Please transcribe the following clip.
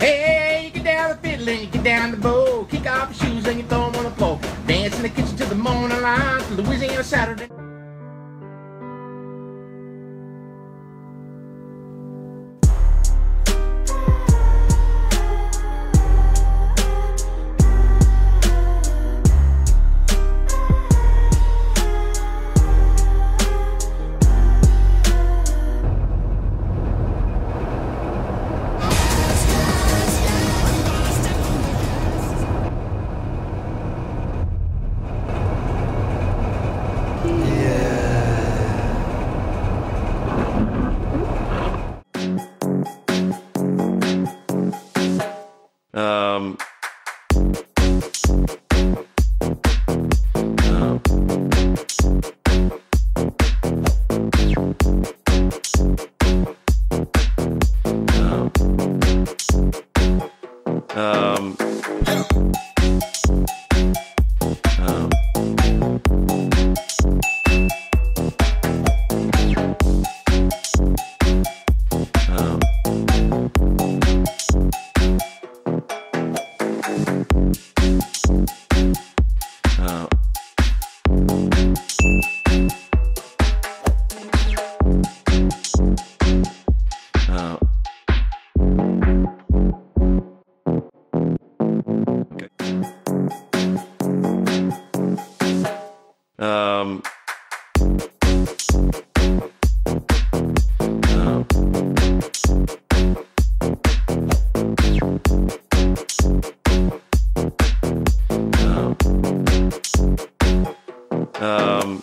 Hey, you get down the fiddle and you get down the bow. Kick off your shoes and you throw them on the floor. Dance in the kitchen till the morning light. Louisiana Saturday. Um, um, um Um, um, um,